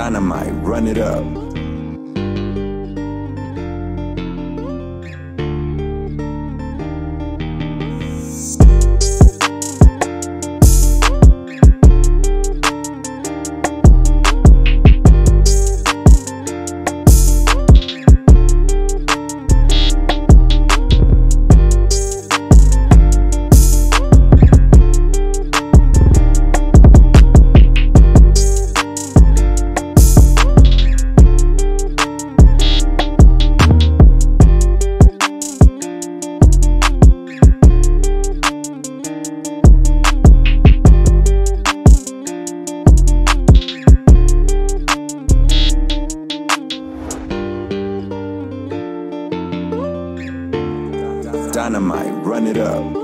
Dynamite, run it up. Dynamite, run it up.